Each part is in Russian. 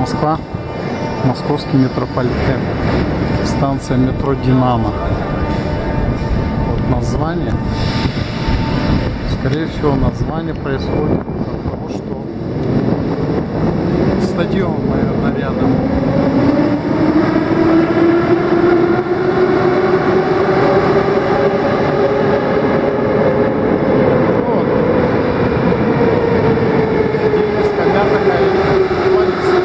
Москва, московский метрополитен, станция метро Динамо. Вот название. Скорее всего, название происходит от того, что стадион, наверное, рядом. Вот. Сидели, скамья такая, полиция.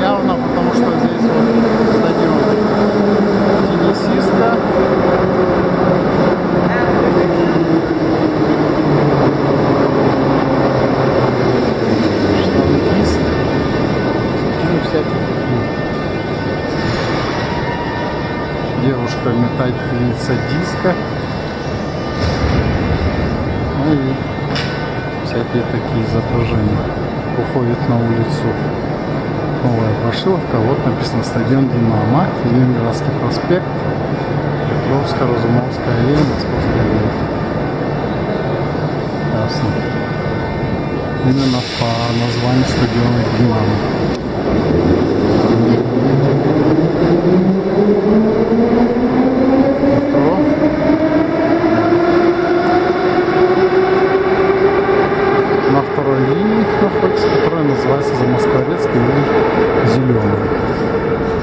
Явно потому, что здесь вот стадион теннисиста. Штангист. Ну, всякие такие. Девушка метательница диска. Ну и всякие такие изображения. Уходит на улицу новая прошивка. Вот написано стадион Динамо, Ленинградский проспект, Петровская, Разумовская аллея, Московская аллея. Ясно. Именно по названию стадиона Динамо. и комплекс, который называется Замоскворецкий и Зеленый.